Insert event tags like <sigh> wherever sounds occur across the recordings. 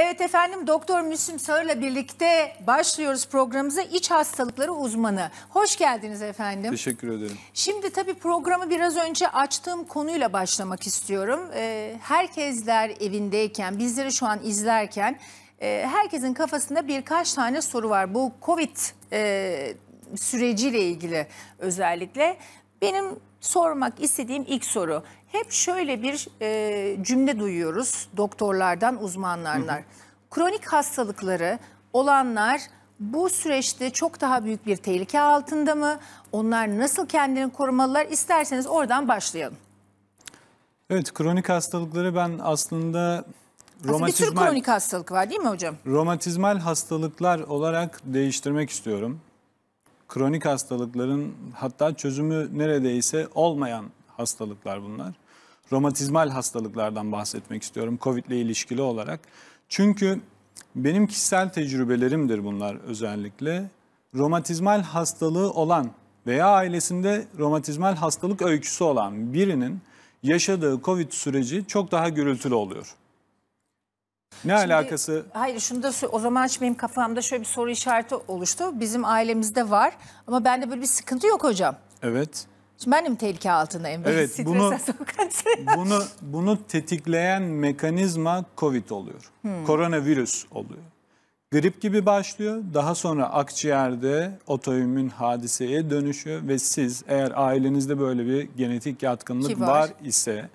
Evet efendim Doktor Müslüm Sağır'la birlikte başlıyoruz programımıza iç hastalıkları uzmanı. Hoş geldiniz efendim. Teşekkür ederim. Şimdi tabii programı biraz önce açtığım konuyla başlamak istiyorum. Ee, herkesler evindeyken, bizleri şu an izlerken e, herkesin kafasında birkaç tane soru var. Bu Covid e, süreciyle ilgili özellikle. Benim sormak istediğim ilk soru. Hep şöyle bir e, cümle duyuyoruz doktorlardan, uzmanlardan. Kronik hastalıkları olanlar bu süreçte çok daha büyük bir tehlike altında mı? Onlar nasıl kendini korumalılar? İsterseniz oradan başlayalım. Evet, kronik hastalıkları ben aslında Aslında bir romatizmal, kronik hastalık var değil mi hocam? romatizmal hastalıklar olarak değiştirmek istiyorum. Kronik hastalıkların hatta çözümü neredeyse olmayan hastalıklar bunlar. Romatizmal hastalıklardan bahsetmek istiyorum Covid ile ilişkili olarak. Çünkü benim kişisel tecrübelerimdir bunlar özellikle. Romatizmal hastalığı olan veya ailesinde romatizmal hastalık öyküsü olan birinin yaşadığı Covid süreci çok daha gürültülü oluyor. Ne alakası? Hayır şunu da o zaman şimdi benim kafamda şöyle bir soru işareti oluştu. Bizim ailemizde var ama bende böyle bir sıkıntı yok hocam. Evet. Şimdi ben de mi tehlike altındayım? Evet, strese bunu-. <laughs> Bunu bunu tetikleyen mekanizma Covid oluyor. Koronavirüs oluyor. Grip gibi başlıyor. Daha sonra akciğerde otoimmün hadiseye dönüşüyor ve siz eğer ailenizde böyle bir genetik yatkınlık Ki var. var. ise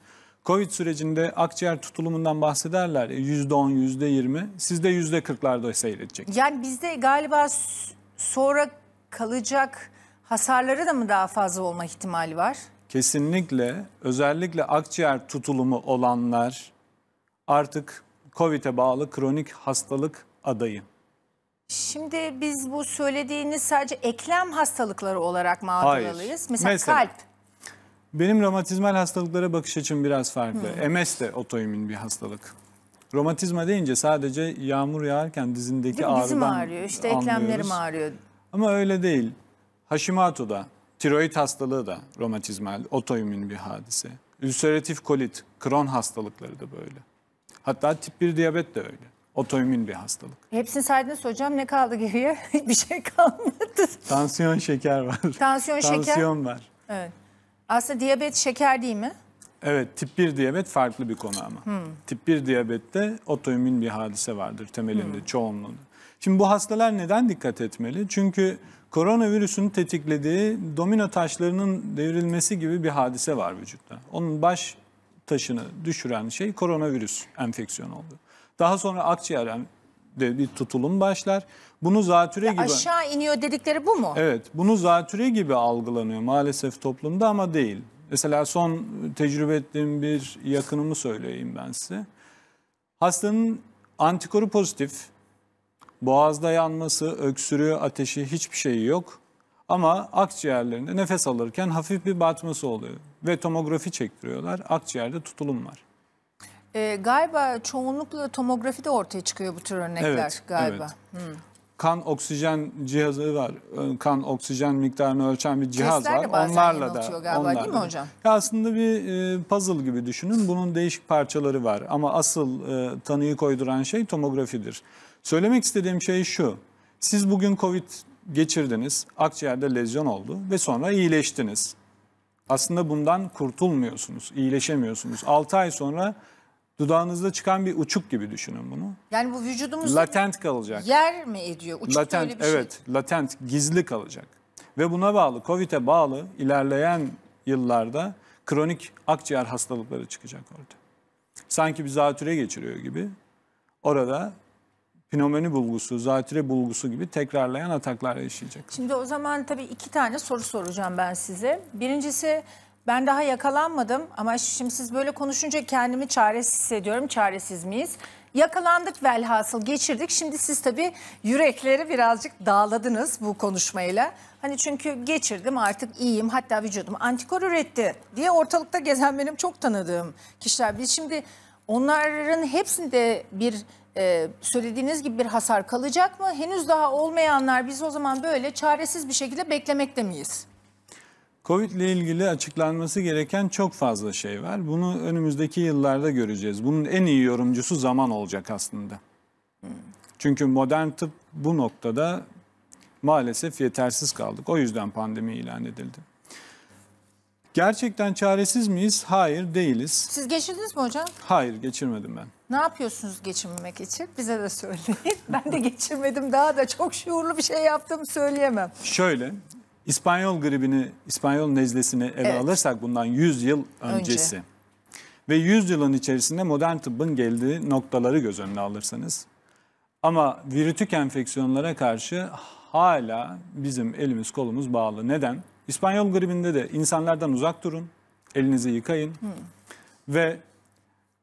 Covid sürecinde akciğer tutulumundan bahsederler. ya, %10, %20. Sizde %40'larda seyredecek. Yani bizde galiba sonra kalacak hasarları da mı daha fazla olma ihtimali var? Kesinlikle özellikle akciğer tutulumu olanlar artık COVID'e bağlı kronik hastalık adayı. Şimdi biz bu söylediğiniz sadece eklem hastalıkları olarak mı algılalıyız? Mesela, Mesela- kalp. Benim romatizmal hastalıklara bakış açım biraz farklı. MS de otoimmün bir hastalık. Romatizma deyince sadece yağmur yağarken dizindeki Değil mi? ağrıdan Dizim ağrıyor, işte eklemlerim anlıyoruz. ağrıyor. Ama öyle değil. Hashimoto da, tiroid hastalığı da romatizmal, otoimmün bir hadise. Ülseratif kolit, Crohn hastalıkları da böyle. Hatta tip 1 diyabet de öyle. Otoimmün bir hastalık. Hepsini saydınız hocam ne kaldı geriye? <laughs> Hiçbir şey kalmadı. Tansiyon şeker var. Tansiyon, şeker. Tansiyon var. Evet. Aslında diyabet şeker değil mi? Evet tip 1 diyabet farklı bir konu ama. Tip 1 diyabette otoimmün bir hadise vardır temelinde çoğunluğunda. Şimdi bu hastalar neden dikkat etmeli? Çünkü koronavirüsün tetiklediği domino taşlarının devrilmesi gibi bir hadise var vücutta. Onun baş taşını düşüren şey koronavirüs enfeksiyonu oldu. Daha sonra akciğerde bir tutulum başlar. Bunu zatüre gibi... Aşağı iniyor dedikleri bu mu? Evet, bunu zatüre gibi algılanıyor maalesef toplumda ama değil. Mesela son tecrübe ettiğim bir yakınımı söyleyeyim ben size. Hastanın antikoru pozitif, boğazda yanması, öksürüğü, ateşi hiçbir şeyi yok. Ama akciğerlerinde nefes alırken hafif bir batması oluyor. Ve tomografi çektiriyorlar, akciğerde tutulum var. Ee, galiba çoğunlukla tomografide ortaya çıkıyor bu tür örnekler Evet, galiba. evet. Kan oksijen cihazı var. Kan oksijen miktarını ölçen bir cihaz Testler var. Onlarla da galiba, değil mi onlarla da. hocam? Ya aslında bir e, puzzle gibi düşünün. Bunun değişik parçaları var ama asıl e, tanıyı koyduran şey tomografidir. Söylemek istediğim şey şu. Siz bugün Covid geçirdiniz, akciğerde lezyon oldu ve sonra iyileştiniz. Aslında bundan kurtulmuyorsunuz, iyileşemiyorsunuz. 6 ay sonra dudağınızda çıkan bir uçuk gibi düşünün bunu. Yani bu vücudumuzda Latent kalacak. yer mi ediyor? Uçuk Latent, öyle bir şey. evet, latent, gizli kalacak. Ve buna bağlı, COVID'e bağlı ilerleyen yıllarda kronik akciğer hastalıkları çıkacak orada. Sanki bir zatüre geçiriyor gibi. Orada pnömoni bulgusu, zatüre bulgusu gibi tekrarlayan ataklar yaşayacak. Şimdi o zaman tabii iki tane soru soracağım ben size. Birincisi ben daha yakalanmadım ama şimdi siz böyle konuşunca kendimi çaresiz hissediyorum. Çaresiz miyiz? Yakalandık velhasıl geçirdik. Şimdi siz tabii yürekleri birazcık dağladınız bu konuşmayla. Hani çünkü geçirdim artık iyiyim hatta vücudum antikor üretti diye ortalıkta gezen benim çok tanıdığım kişiler. Biz şimdi onların hepsinde bir e, söylediğiniz gibi bir hasar kalacak mı? Henüz daha olmayanlar biz o zaman böyle çaresiz bir şekilde beklemekte miyiz? Covid ile ilgili açıklanması gereken çok fazla şey var. Bunu önümüzdeki yıllarda göreceğiz. Bunun en iyi yorumcusu zaman olacak aslında. Çünkü modern tıp bu noktada maalesef yetersiz kaldık. O yüzden pandemi ilan edildi. Gerçekten çaresiz miyiz? Hayır değiliz. Siz geçirdiniz mi hocam? Hayır geçirmedim ben. Ne yapıyorsunuz geçirmemek için? Bize de söyleyin. <laughs> Ben de geçirmedim. Daha da çok şuurlu bir şey yaptığımı söyleyemem. Şöyle, İspanyol gribini, İspanyol nezlesini ele Evet. alırsak bundan 100 yıl öncesi ve 100 yılın içerisinde modern tıbbın geldiği noktaları göz önüne alırsanız ama virütük enfeksiyonlara karşı hala bizim elimiz kolumuz bağlı. Neden? İspanyol gribinde de insanlardan uzak durun, elinizi yıkayın ve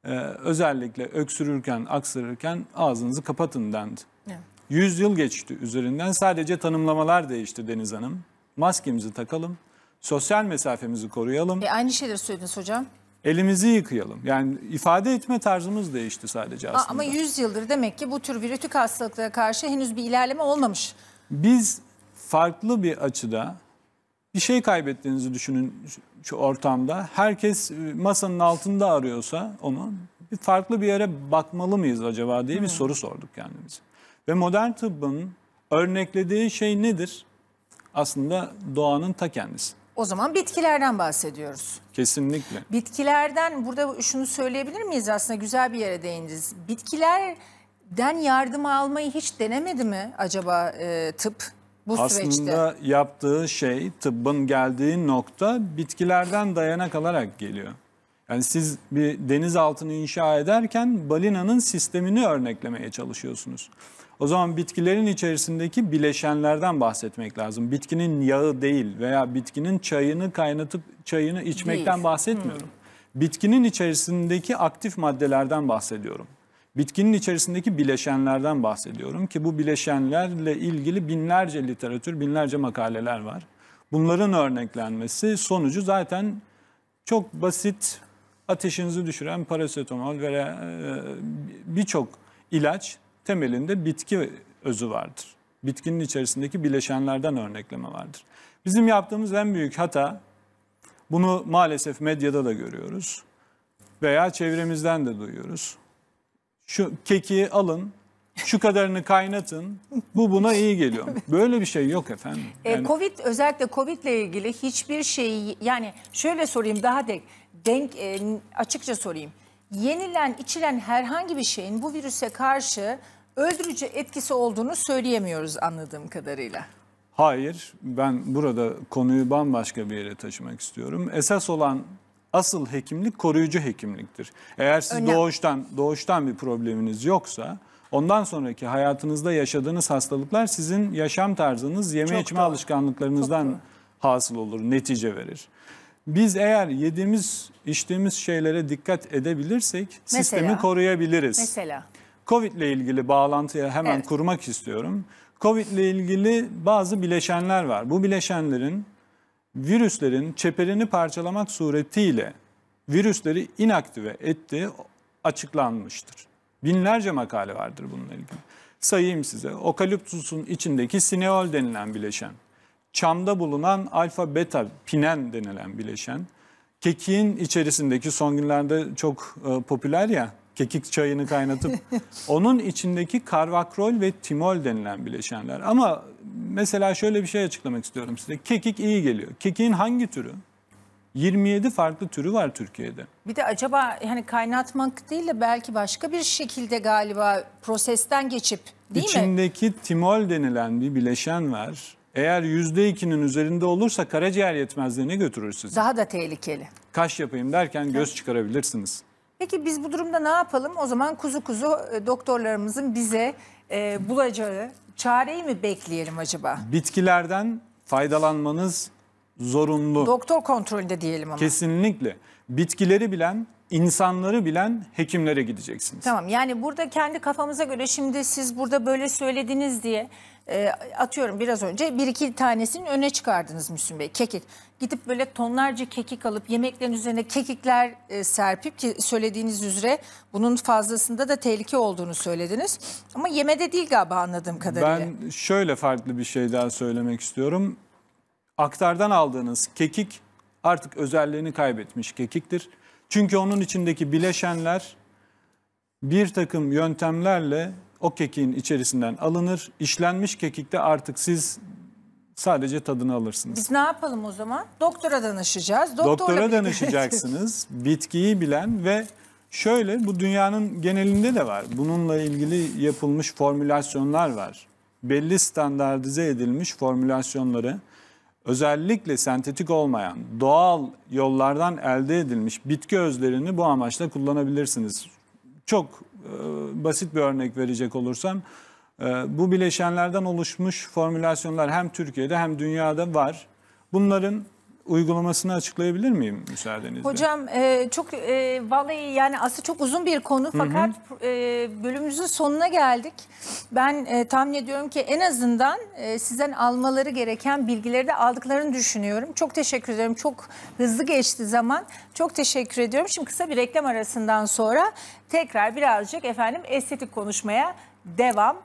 e, özellikle öksürürken, aksırırken ağzınızı kapatın dendi. Evet. 100 yıl geçti üzerinden sadece tanımlamalar değişti Deniz Hanım. Maskemizi takalım, sosyal mesafemizi koruyalım, E, aynı şeyleri söylediniz hocam. elimizi yıkayalım. Yani ifade etme tarzımız değişti sadece aslında. ama 100 yıldır demek ki bu tür virütük hastalıklara karşı henüz bir ilerleme olmamış. Biz farklı bir açıda bir şey kaybettiğinizi düşünün şu- ortamda. Herkes e, masanın altında arıyorsa onu bir farklı bir yere bakmalı mıyız acaba diye bir soru sorduk kendimize. Ve modern tıbbın örneklediği şey nedir? Aslında doğanın ta kendisi. O zaman bitkilerden bahsediyoruz. Kesinlikle. Bitkilerden burada şunu söyleyebilir miyiz aslında güzel bir yere değindiniz. Bitkilerden yardım almayı hiç denemedi mi acaba e, tıp bu süreçte? Aslında yaptığı şey tıbbın geldiği nokta bitkilerden dayanak alarak geliyor. Yani siz bir denizaltını inşa ederken balinanın sistemini örneklemeye çalışıyorsunuz. O zaman bitkilerin içerisindeki bileşenlerden bahsetmek lazım. Bitkinin yağı değil veya bitkinin çayını kaynatıp çayını içmekten Değil. bahsetmiyorum. Bitkinin içerisindeki aktif maddelerden bahsediyorum. Bitkinin içerisindeki bileşenlerden bahsediyorum ki bu bileşenlerle ilgili binlerce literatür, binlerce makaleler var. Bunların örneklenmesi sonucu zaten çok basit ateşinizi düşüren parasetamol veya e, birçok ilaç temelinde bitki özü vardır. Bitkinin içerisindeki bileşenlerden örnekleme vardır. Bizim yaptığımız en büyük hata bunu maalesef medyada da görüyoruz veya çevremizden de duyuyoruz. Şu keki alın, şu kadarını kaynatın, bu buna iyi geliyor. <laughs> Böyle bir şey yok efendim. E, Yani Covid özellikle Covid ile ilgili hiçbir şeyi yani şöyle sorayım daha de denk e, açıkça sorayım. Yenilen içilen herhangi bir şeyin bu virüse karşı öldürücü etkisi olduğunu söyleyemiyoruz anladığım kadarıyla. Hayır, ben burada konuyu bambaşka bir yere taşımak istiyorum. Esas olan asıl hekimlik koruyucu hekimliktir. Eğer siz Önemli. doğuştan doğuştan bir probleminiz yoksa ondan sonraki hayatınızda yaşadığınız hastalıklar sizin yaşam tarzınız, yeme Çok içme doğru. alışkanlıklarınızdan hasıl olur, netice verir. Biz eğer yediğimiz, içtiğimiz şeylere dikkat edebilirsek sistemi Mesela? koruyabiliriz. Mesela Covid ile ilgili bağlantıyı hemen Evet. kurmak istiyorum. Covid ile ilgili bazı bileşenler var. Bu bileşenlerin virüslerin çeperini parçalamak suretiyle virüsleri inaktive ettiği açıklanmıştır. Binlerce makale vardır bununla ilgili. Sayayım size. Okaliptusun içindeki sineol denilen bileşen, çamda bulunan alfa beta pinen denilen bileşen, kekiğin içerisindeki son günlerde çok e, popüler ya kekik çayını kaynatıp <laughs> onun içindeki karvakrol ve timol denilen bileşenler. Ama mesela şöyle bir şey açıklamak istiyorum size. Kekik iyi geliyor. Kekiğin hangi türü? 27 farklı türü var Türkiye'de. bir de acaba yani kaynatmak değil de belki başka bir şekilde galiba prosesten geçip değil mi? İçindeki timol denilen bir bileşen var. Eğer %2'nin üzerinde olursa karaciğer yetmezliğine götürür sizi. Daha da tehlikeli. Kaş yapayım derken göz çıkarabilirsiniz. Peki biz bu durumda ne yapalım? O zaman kuzu kuzu e, doktorlarımızın bize e, bulacağı çareyi mi bekleyelim acaba? Bitkilerden faydalanmanız zorunlu. Doktor kontrolünde diyelim ama. Kesinlikle. Bitkileri bilen, insanları bilen hekimlere gideceksiniz. Tamam yani burada kendi kafamıza göre şimdi siz burada böyle söylediniz diye e, atıyorum biraz önce bir iki tanesini öne çıkardınız Müslüm Bey. Kekik. Gidip böyle tonlarca kekik alıp yemeklerin üzerine kekikler e, serpip ki söylediğiniz üzere bunun fazlasında da tehlike olduğunu söylediniz. Ama yemede değil galiba anladığım kadarıyla. Ben şöyle farklı bir şey daha söylemek istiyorum. Aktardan aldığınız kekik artık özelliğini kaybetmiş kekiktir. Çünkü onun içindeki bileşenler bir takım yöntemlerle o kekiğin içerisinden alınır. İşlenmiş kekikte artık siz sadece tadını alırsınız. Biz ne yapalım o zaman? Doktora danışacağız. Doktorla Doktora danışacaksınız. bitkiyi bilen ve şöyle bu dünyanın genelinde de var. Bununla ilgili yapılmış formülasyonlar var. Belli standartize edilmiş formülasyonları özellikle sentetik olmayan doğal yollardan elde edilmiş bitki özlerini bu amaçla kullanabilirsiniz. Çok e, basit bir örnek verecek olursam e, bu bileşenlerden oluşmuş formülasyonlar hem Türkiye'de hem dünyada var. Bunların uygulamasını açıklayabilir miyim müsaadenizle? Hocam e, çok e, vallahi yani aslında çok uzun bir konu fakat e, bölümümüzün sonuna geldik. Ben e, tahmin ediyorum ki en azından e, sizden almaları gereken bilgileri de aldıklarını düşünüyorum. Çok teşekkür ederim. Çok hızlı geçti zaman. Çok teşekkür ediyorum. Şimdi kısa bir reklam arasından sonra tekrar birazcık efendim estetik konuşmaya devam